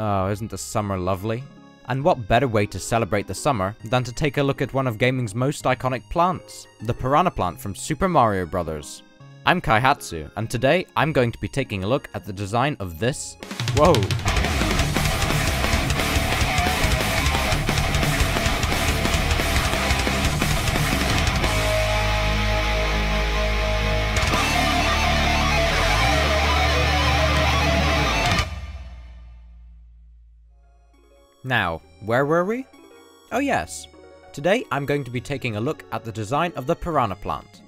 Oh, isn't the summer lovely? And what better way to celebrate the summer than to take a look at one of gaming's most iconic plants, the Piranha plant from Super Mario Bros. I'm Kaihatsu, and today I'm going to be taking a look at the design of this... Whoa! Now, where were we? Oh yes, today I'm going to be taking a look at the design of the Piranha plant.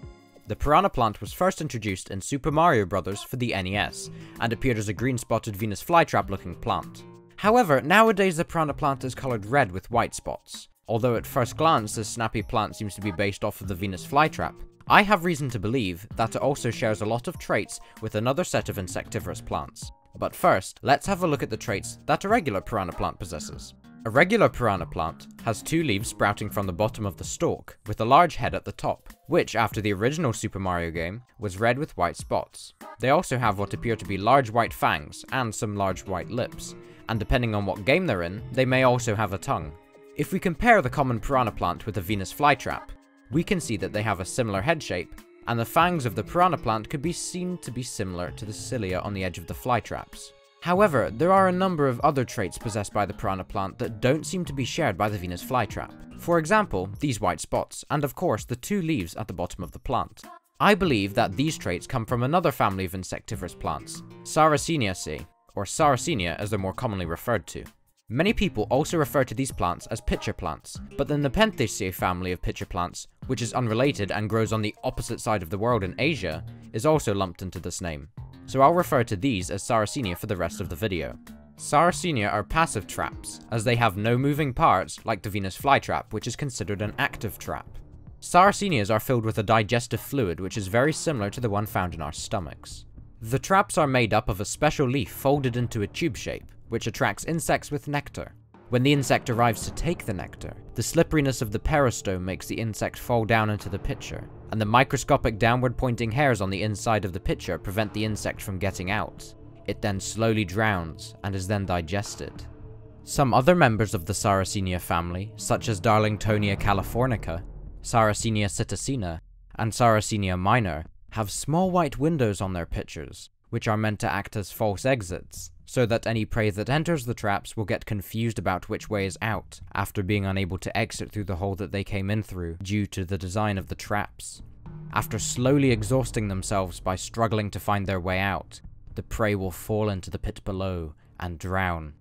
The Piranha plant was first introduced in Super Mario Bros. for the NES, and appeared as a green spotted Venus flytrap looking plant. However, nowadays the Piranha plant is coloured red with white spots. Although at first glance this snappy plant seems to be based off of the Venus flytrap, I have reason to believe that it also shares a lot of traits with another set of insectivorous plants. But first, let's have a look at the traits that a regular piranha plant possesses. A regular piranha plant has two leaves sprouting from the bottom of the stalk, with a large head at the top, which after the original Super Mario game was red with white spots. They also have what appear to be large white fangs and some large white lips, and depending on what game they're in, they may also have a tongue. If we compare the common piranha plant with the Venus flytrap, we can see that they have a similar head shape, and the fangs of the piranha plant could be seen to be similar to the cilia on the edge of the flytraps. However, there are a number of other traits possessed by the piranha plant that don't seem to be shared by the Venus flytrap. For example, these white spots, and of course the two leaves at the bottom of the plant. I believe that these traits come from another family of insectivorous plants, Sarraceniaceae, or Sarracenia as they're more commonly referred to. Many people also refer to these plants as pitcher plants, but then the Nepenthaceae family of pitcher plants, which is unrelated and grows on the opposite side of the world in Asia, is also lumped into this name. So I'll refer to these as Sarracenia for the rest of the video. Sarracenia are passive traps, as they have no moving parts like the Venus flytrap, which is considered an active trap. Sarracenias are filled with a digestive fluid which is very similar to the one found in our stomachs. The traps are made up of a special leaf folded into a tube shape, which attracts insects with nectar. When the insect arrives to take the nectar, the slipperiness of the peristome makes the insect fall down into the pitcher, and the microscopic downward pointing hairs on the inside of the pitcher prevent the insect from getting out. It then slowly drowns, and is then digested. Some other members of the Sarracenia family, such as Darlingtonia californica, Sarracenia psittacina, and Sarracenia minor, have small white windows on their pitchers, which are meant to act as false exits, so that any prey that enters the traps will get confused about which way is out, after being unable to exit through the hole that they came in through due to the design of the traps. After slowly exhausting themselves by struggling to find their way out, the prey will fall into the pit below and drown.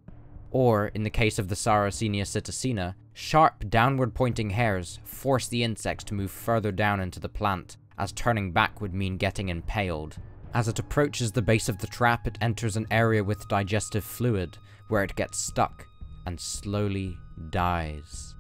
Or, in the case of the Sarracenia psittacina, sharp downward pointing hairs force the insects to move further down into the plant, as turning back would mean getting impaled. As it approaches the base of the trap, it enters an area with digestive fluid, where it gets stuck and slowly dies.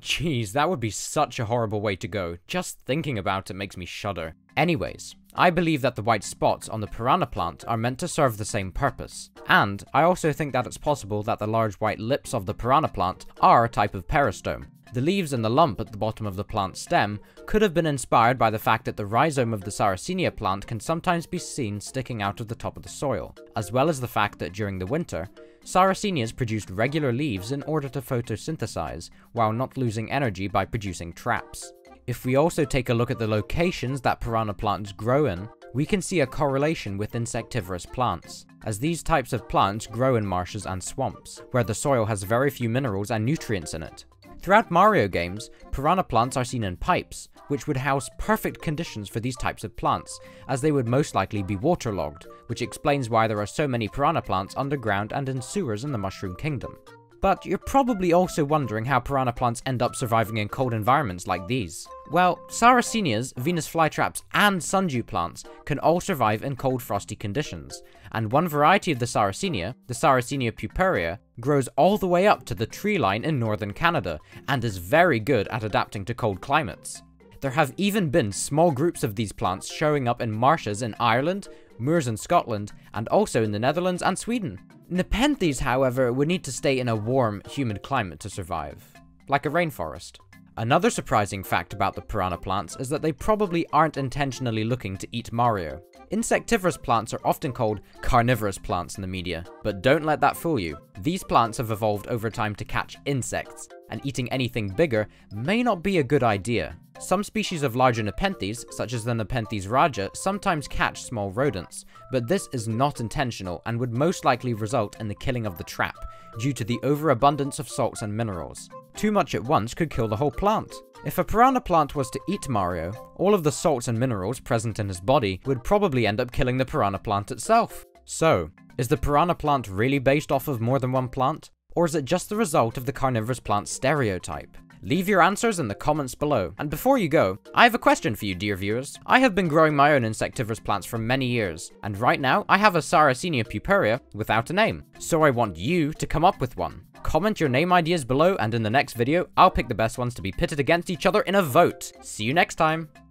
Jeez, that would be such a horrible way to go. Just thinking about it makes me shudder. Anyways, I believe that the white spots on the piranha plant are meant to serve the same purpose. And I also think that it's possible that the large white lips of the piranha plant are a type of peristome, the leaves and the lump at the bottom of the plant's stem could have been inspired by the fact that the rhizome of the Sarracenia plant can sometimes be seen sticking out of the top of the soil, as well as the fact that during the winter, Sarracenias produced regular leaves in order to photosynthesize, while not losing energy by producing traps. If we also take a look at the locations that piranha plants grow in, we can see a correlation with insectivorous plants, as these types of plants grow in marshes and swamps, where the soil has very few minerals and nutrients in it, Throughout Mario games, piranha plants are seen in pipes, which would house perfect conditions for these types of plants, as they would most likely be waterlogged, which explains why there are so many piranha plants underground and in sewers in the Mushroom Kingdom. But you're probably also wondering how piranha plants end up surviving in cold environments like these. Well, Sarracenias, Venus flytraps, and sundew plants can all survive in cold frosty conditions, and one variety of the Sarracenia, the Sarracenia purpurea, grows all the way up to the tree line in northern Canada, and is very good at adapting to cold climates. There have even been small groups of these plants showing up in marshes in Ireland, moors in Scotland, and also in the Netherlands and Sweden. Nepenthes, however, would need to stay in a warm, humid climate to survive, like a rainforest. Another surprising fact about the piranha plants is that they probably aren't intentionally looking to eat Mario. Insectivorous plants are often called carnivorous plants in the media, but don't let that fool you. These plants have evolved over time to catch insects, and eating anything bigger may not be a good idea. Some species of larger Nepenthes, such as the Nepenthes rajah, sometimes catch small rodents, but this is not intentional and would most likely result in the killing of the trap, due to the overabundance of salts and minerals. Too much at once could kill the whole plant. If a piranha plant was to eat Mario, all of the salts and minerals present in his body would probably end up killing the piranha plant itself. So, is the piranha plant really based off of more than one plant? Or is it just the result of the carnivorous plant stereotype? Leave your answers in the comments below. And before you go, I have a question for you dear viewers. I have been growing my own insectivorous plants for many years, and right now I have a Sarracenia purpurea without a name. So I want you to come up with one. Comment your name ideas below and in the next video, I'll pick the best ones to be pitted against each other in a vote. See you next time!